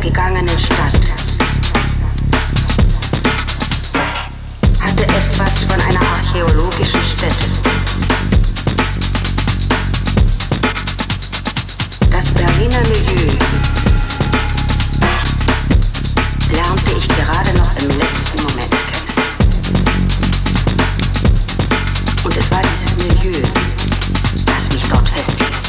untergegangenen Stadt hatte etwas von einer archäologischen Stätte. Das Berliner Milieu lernte ich gerade noch im letzten Moment kennen. Und es war dieses Milieu, das mich dort festhielt.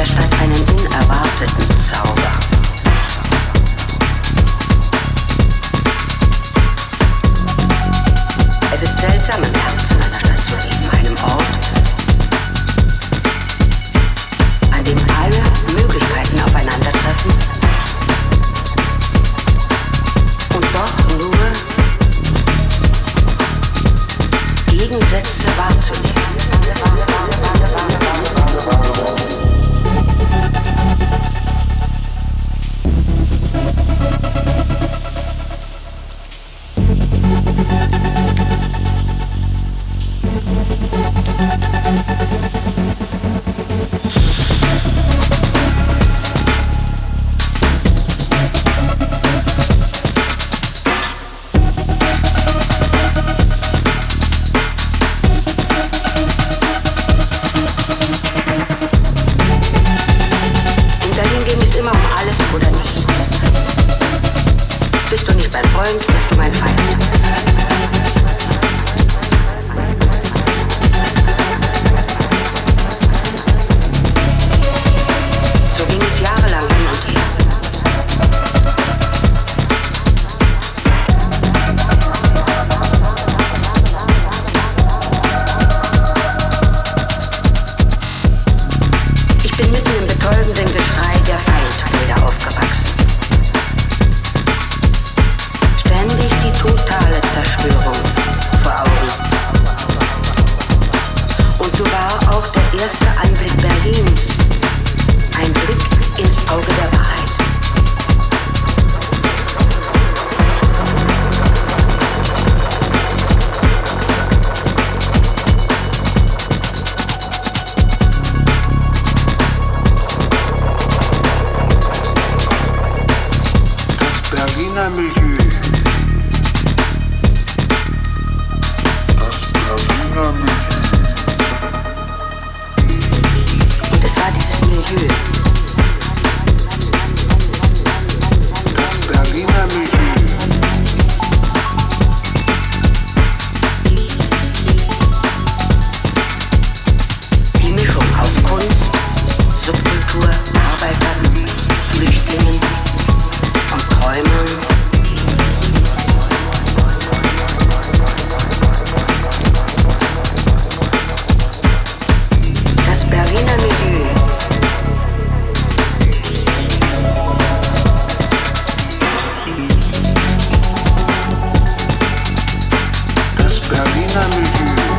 Der Stadt einen unerwarteten Zauber. Immer um alles oder nichts. Bist du nicht mein Freund, bist du mein Feind. erster Anblick Berlins. Ein Blick ins Auge der Wahrheit. Das Berliner Milieu. Das Berliner Milieu. Yeah. Berliner Mühle.